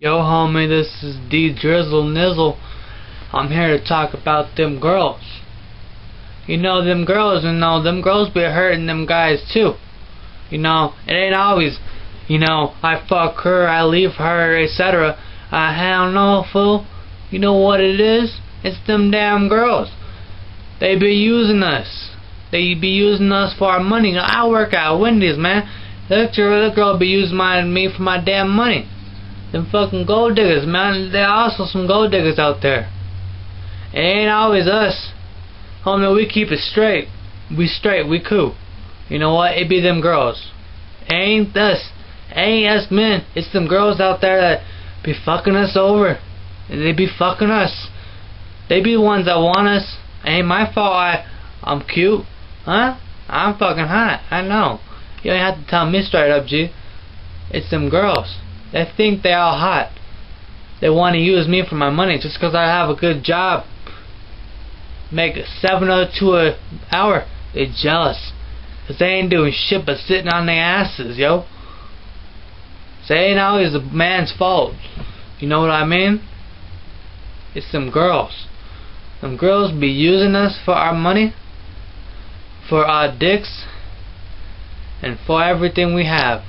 Yo homie, this is D Drizzle Nizzle. I'm here to talk about them girls. You know them girls, you know them girls be hurting them guys too. You know, it ain't always, you know, I fuck her, I leave her, etc. I hell no, fool. You know what it is? It's them damn girls. They be using us. They be using us for our money. I work at Wendy's, man. That girl, girl be using my me for my damn money. Them fucking gold diggers, man. There are also some gold diggers out there. It ain't always us. Homie, we keep it straight. We straight, we cool. You know what? It be them girls. It ain't us. It ain't us men. It's them girls out there that be fucking us over. They be fucking us. They be the ones that want us. It ain't my fault I, I'm cute. Huh? I'm fucking hot. I know. You ain't have to tell me straight up, G. It's them girls. They think they all hot. They want to use me for my money just because I have a good job. Make 702 an hour. They jealous. Because they ain't doing shit but sitting on their asses, yo. So ain't always the man's fault. You know what I mean? It's them girls. Them girls be using us for our money, for our dicks, and for everything we have.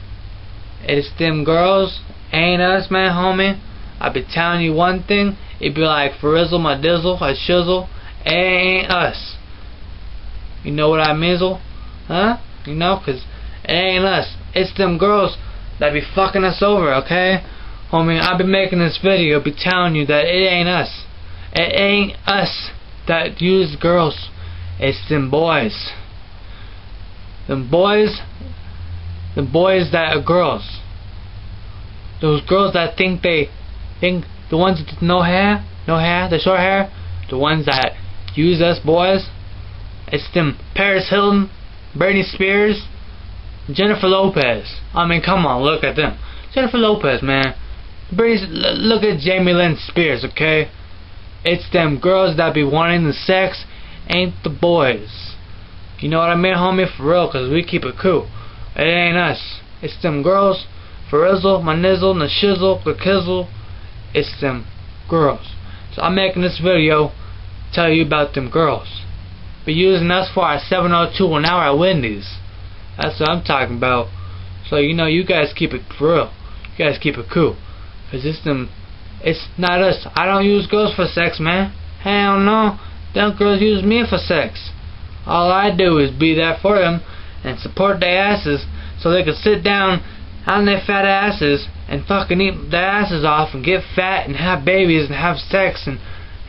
It's them girls, ain't us, man, homie. I be telling you one thing, it be like Frizzle, my dizzle, a shizzle, ain't us. You know what I mizzle? Huh? You know, cause it ain't us. It's them girls that be fucking us over, okay? Homie, I be making this video, be telling you that it ain't us. It ain't us that use girls. It's them boys. Them boys the boys that are girls. Those girls that think they think the ones with no hair, no hair, the short hair, the ones that use us boys. It's them Paris Hilton, Britney Spears, Jennifer Lopez. I mean, come on, look at them. Jennifer Lopez, man. Britney, look at Jamie Lynn Spears, okay? It's them girls that be wanting the sex, ain't the boys. You know what I mean, homie? For real, cause we keep it cool. It ain't us. It's them girls. Frizzle, my nizzle, the shizzle, the kizzle. It's them girls. So I'm making this video tell you about them girls. Be using us for our 702 an hour at Wendy's. That's what I'm talking about. So you know you guys keep it for real. You guys keep it cool. Cause it's them it's not us. I don't use girls for sex, man. Hell no. Them girls use me for sex. All I do is be there for them and support their asses so they can sit down on their fat asses and fucking eat their asses off and get fat and have babies and have sex and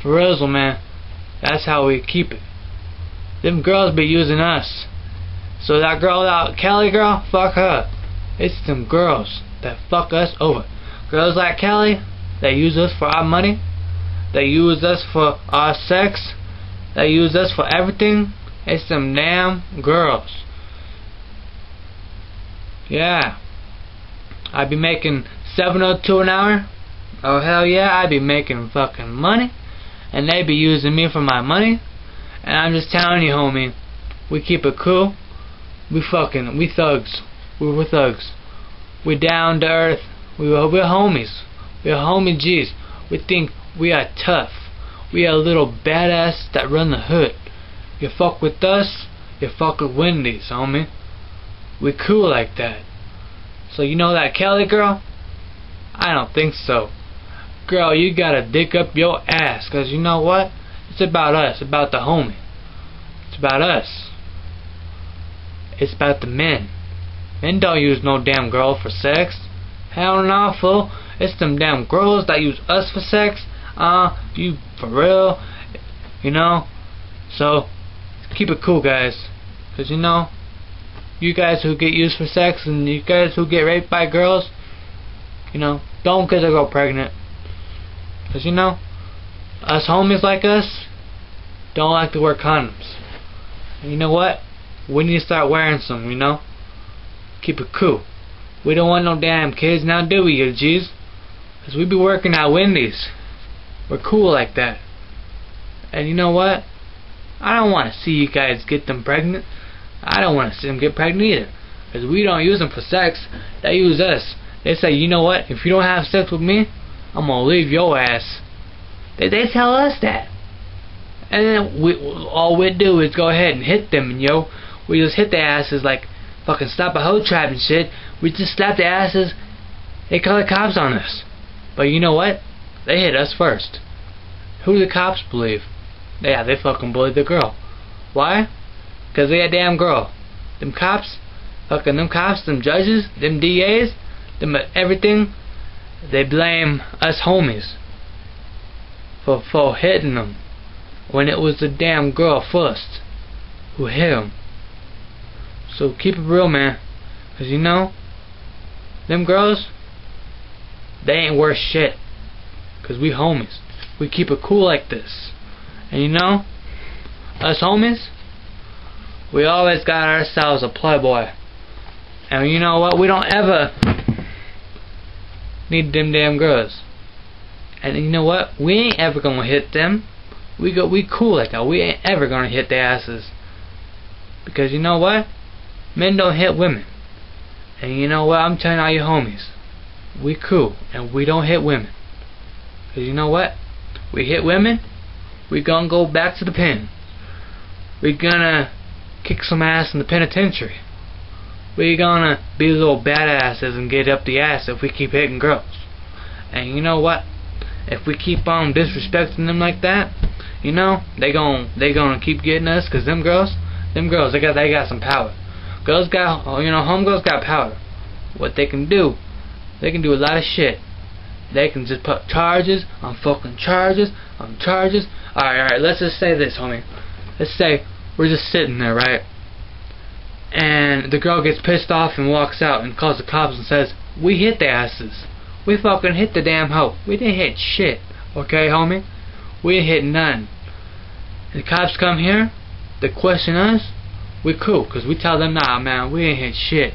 for real, man. That's how we keep it. Them girls be using us. So that girl, that Kelly girl, fuck her. It's them girls that fuck us over. Girls like Kelly, they use us for our money. They use us for our sex. They use us for everything. It's them damn girls. Yeah. I'd be making 702 an hour. Oh hell yeah, I'd be making fucking money. And they'd be using me for my money. And I'm just telling you, homie, we keep it cool. We fucking, we thugs. We were thugs. We down to earth. We were, we're homies. We're homie G's. We think we are tough. We are little badass that run the hood. You fuck with us, you fuck with Wendy's, homie. We cool like that. So you know that Kelly girl? I don't think so. Girl, you gotta dick up your ass, cause you know what? It's about us, about the homie. It's about us. It's about the men. Men don't use no damn girl for sex. Hell no, fool. It's them damn girls that use us for sex. Uh, you for real? You know? So, keep it cool, guys. Cause you know, you guys who get used for sex and you guys who get raped by girls, you know, don't get a girl pregnant. Because, you know, us homies like us don't like to wear condoms. And you know what? We need to start wearing some, you know? Keep it cool. We don't want no damn kids now, do we, you G's? Because we be working at Wendy's. We're cool like that. And you know what? I don't want to see you guys get them pregnant. I don't want to see them get pregnant either. Because we don't use them for sex. They use us. They say, you know what? If you don't have sex with me, I'm gonna leave your ass. They they tell us that. And then we all we do is go ahead and hit them, and yo, we just hit their asses like fucking stop a hoe trap and shit. We just slap their asses. They call the cops on us. But you know what? They hit us first. Who do the cops believe? Yeah, they fucking believe the girl. Why? Cause they a damn girl. Them cops, fucking them cops, them judges, them DAs, them everything, they blame us homies for for hitting them when it was the damn girl first who hit him. So keep it real, man. Cause you know, them girls, they ain't worth shit. Cause we homies. We keep it cool like this. And you know, us homies, we always got ourselves a playboy. And you know what? We don't ever need them damn girls. And you know what? We ain't ever gonna hit them. We go we cool like that. We ain't ever gonna hit their asses. Because you know what? Men don't hit women. And you know what? I'm telling all you homies. We cool and we don't hit women. Cause you know what? We hit women, we gonna go back to the pen. We gonna kick some ass in the penitentiary. We gonna be little badasses and get up the ass if we keep hitting girls. And you know what? If we keep on disrespecting them like that, you know, they gon' they gonna keep getting us cause them girls, them girls, they got they got some power. Girls got, oh, you know, homegirls got power. What they can do, they can do a lot of shit. They can just put charges on fucking charges on charges. Alright, alright, let's just say this, homie. Let's say we're just sitting there, right? And the girl gets pissed off and walks out and calls the cops and says, We hit the asses. We fucking hit the damn hoe. We didn't hit shit. Okay, homie? We didn't hit none. And the cops come here, they question us, we cool, because we tell them, nah, man, we ain't hit shit.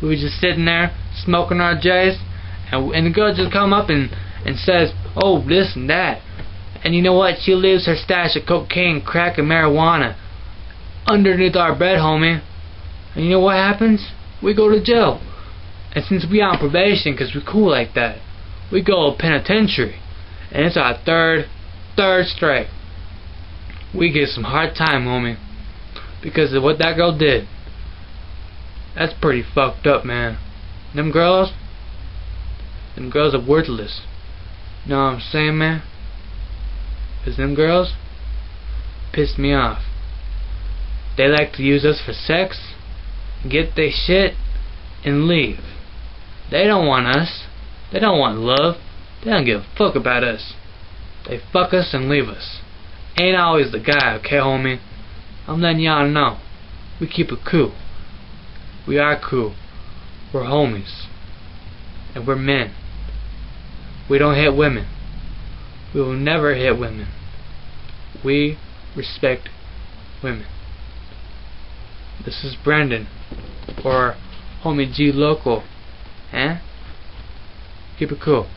We were just sitting there, smoking our J's, and, and the girl just come up and, and says, oh, this and that. And you know what? She leaves her stash of cocaine, crack, and marijuana underneath our bed, homie. And you know what happens? We go to jail. And since we on probation, because we cool like that, we go to penitentiary. And it's our third, third straight. We get some hard time, homie. Because of what that girl did. That's pretty fucked up, man. Them girls, them girls are worthless. Know what I'm saying, man? Because them girls pissed me off. They like to use us for sex, get their shit, and leave. They don't want us. They don't want love. They don't give a fuck about us. They fuck us and leave us. Ain't always the guy, okay, homie? I'm letting y'all know. We keep it cool. We are cool. We're homies. And we're men. We don't hit women. We will never hit women. We respect women. This is Brandon, or Homie G Local. Eh? Keep it cool.